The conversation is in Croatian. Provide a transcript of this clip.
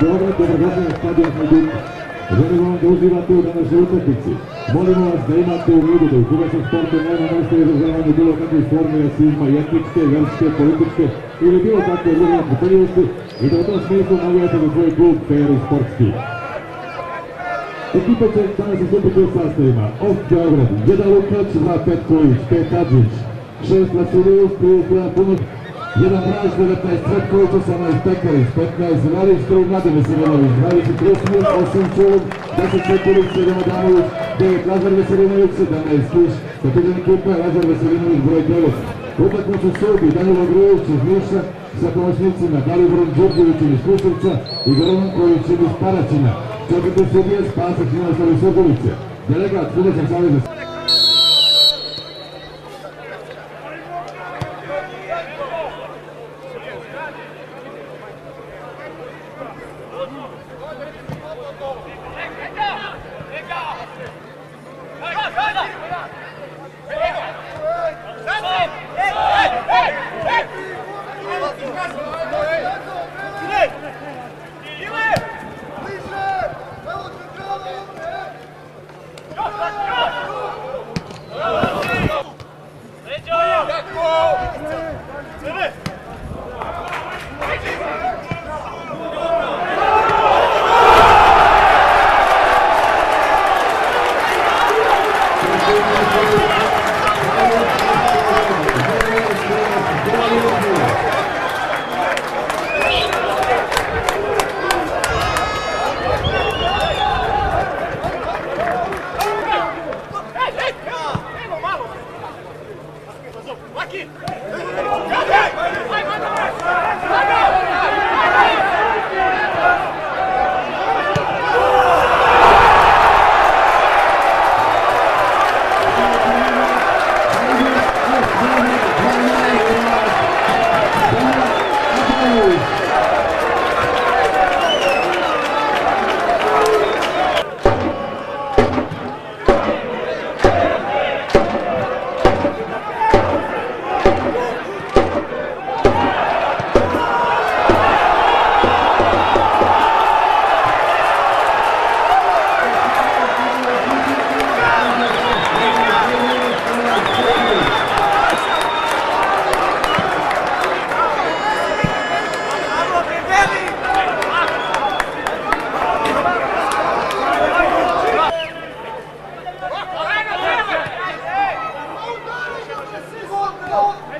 Beograd, dobrodošli na stadion Hajduk. Želimo vam da uživate u današnjoj utakmici. Molimo vas da imate u vidu da u sportu nema mesta izražavanja bilo kakvih formi rasizma, etničke, verske, političke ili bilo kakve druge netrpeljivosti i da u tom smislu navijate za svoj klub fair i sportski. Ekipa će danas istupiti u sastavima. Off Beograd, jedan Lukač, dva Petković, pet Hadžić, šest Vasilijus, 31 Punut, jedan Mraž, 19 Cvetković, 18 Pekarić, 15 Radić, 3 Mladen Veselinović, 20 Krusmir, 8 Čulun, 10 Četirić, 7 Adamović, 9 Lazar Veselinović, 17 Kiš, kapiten ekipa Lazar Veselinović, broj 9. Utakmicu Srbi, Danilo Grujić iz Niša sa pomoćnicima Dalibrom Đurđevićem iz Kruševca i Gronkovićem iz Paraćina. Četvrte sudije Spasak iz Sokovice. Delegat Hrvatskog saveza Whoa! 아,